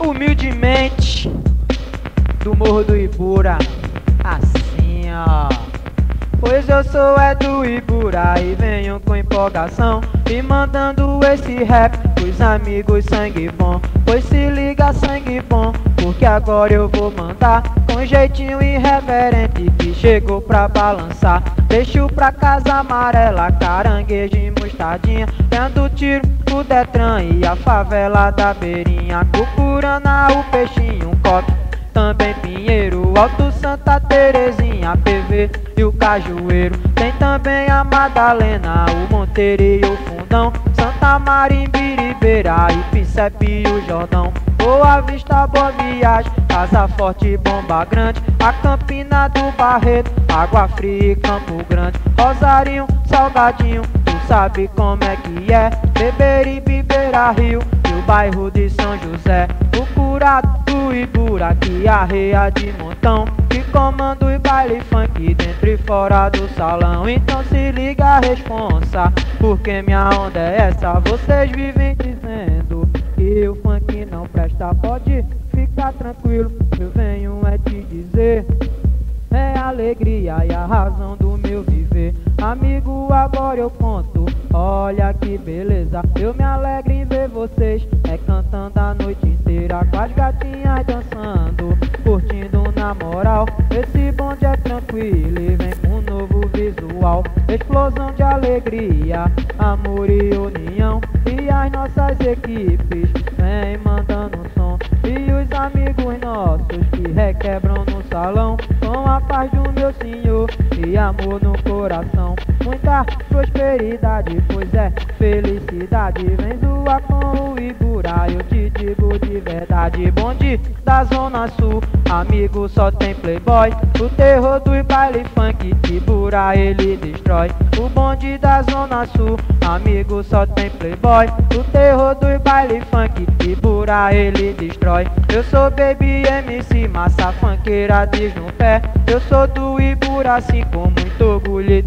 Humildemente do Morro do Ibura, assim ó. Pois eu sou é do Ibura e venho com empolgação E mandando esse rap pros amigos sangue bom Pois se liga sangue bom, agora eu vou mandar Com jeitinho irreverente que chegou pra balançar Deixo pra casa amarela, caranguejo e mostardinha Tendo tiro o Detran e a favela da beirinha Cucurana, o peixinho, um coque também Pinheiro, Alto Santa Terezinha, PV e o Cajueiro. Tem também a Madalena, o Monteiro e o Fundão, Santa Maria, Biribeira e Picepe e o Jordão. Boa Vista, Boa Viagem, Casa Forte, Bomba Grande, a Campina do Barreto, Água Fria e Campo Grande, Rosarinho, Salgadinho, tu sabe como é que é, Beberibe, Beira Rio e o bairro de São José, o curado do Ibura que arreia de montão, que comando e baile funk dentro e fora do salão, então se liga a responsa, porque minha onda é essa, vocês vivem dizendo que o funk não presta, pode ficar tranquilo, eu venho é te dizer. É a alegria e a razão do meu viver. Amigo, agora eu conto. Olha que beleza, eu me alegro em ver vocês. É cantando a noite inteira com as gatinhas dançando, curtindo na moral. Esse bonde é tranquilo e vem com um novo visual. Explosão de alegria, amor e união. E as nossas equipes vem mandando som. E os amigos nossos que requebram no salão. Com a paz do meu Senhor e amor no coração. Muita prosperidade, pois é felicidade. Vem zoar com o eu te digo de verdade. Bonde da Zona Sul, amigo só tem playboy. O terror do baile funk, Ibura ele destrói. O bonde da Zona Sul, amigo só tem playboy. O terror do baile funk, Ibura ele destrói. Eu sou baby MC, massa funkeira diz no pé. Eu sou do Ibura, assim com muito orgulho